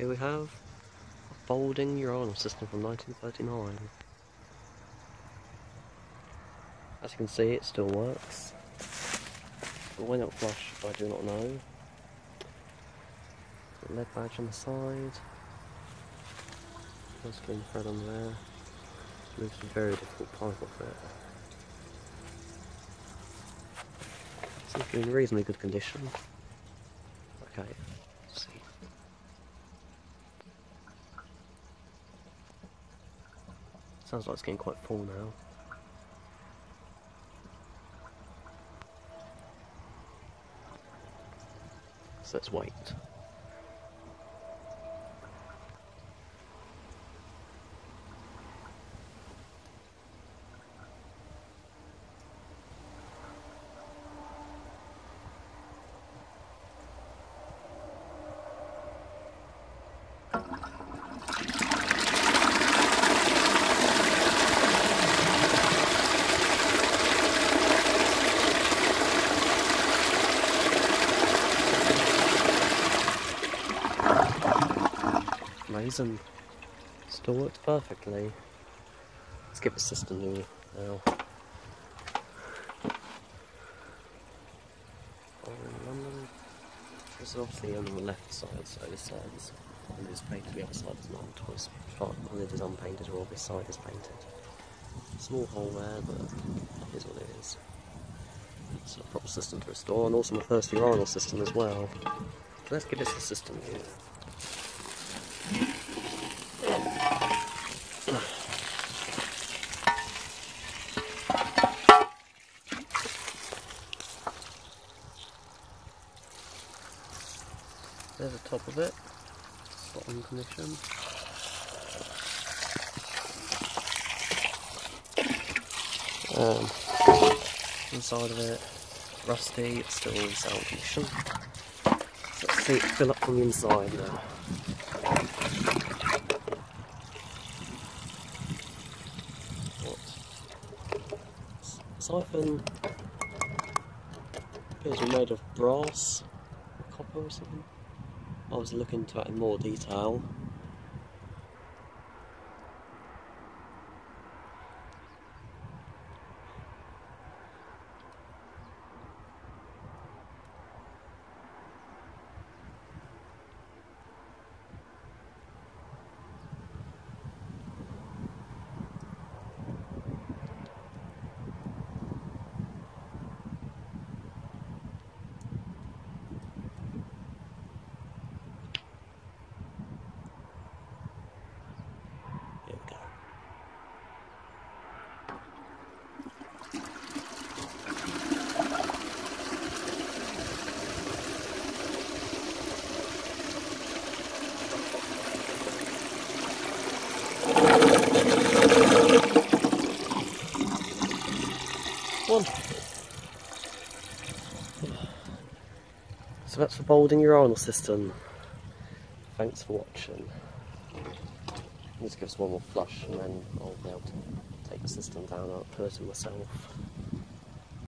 Here we have a Bolding urinal cistern from 1939. As you can see, it still works. But when it'll flush, I do not know. Lead badge on the side. Muslim thread on there. Makes a very difficult pipe off it. Seems to be in reasonably good condition. Okay, let's see. Sounds like it's getting quite full now. So let's wait. Amazing. Still works perfectly. Let's give it system new now. London. This is obviously on the left side, so this side is and it's painted, the other side is not. Twice part on it is unpainted or this side is painted. Small hole there, but it is what it is. It's a proper cistern to restore, and also my first urinal cistern as well. So let's give this a system here. There's the top of it, bottom condition. Um, inside of it, rusty, it's still in sound condition. So let's see it fill up from the inside now. What? Siphon appears to be made of brass or copper or something. I was looking into it in more detail. One. So that's the your urinal cistern. Thanks for watching. Let's give us one more flush and then I'll be able to take the cistern down and put it myself.